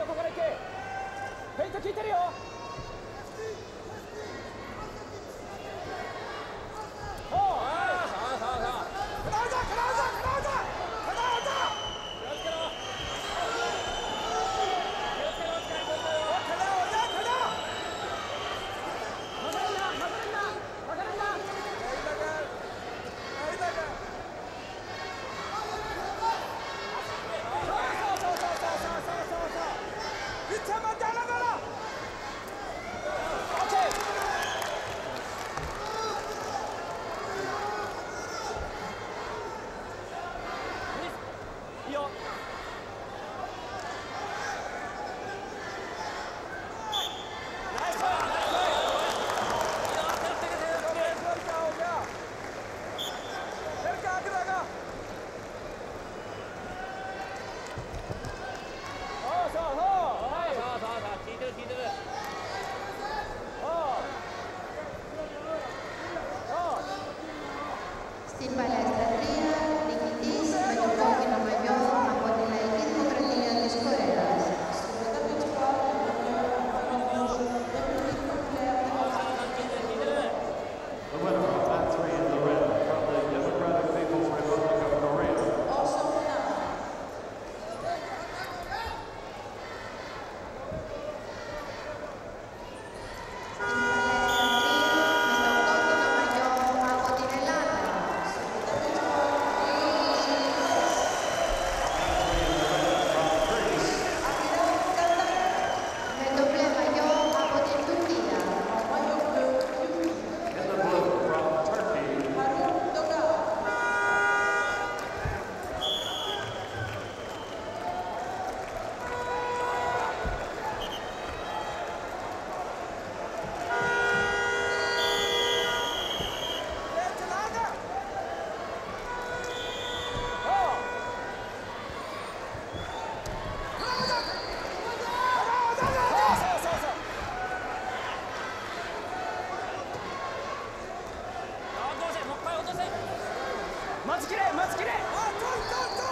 横から行けフェイント効いてるよ。待ちきれ待ちきれ。あっ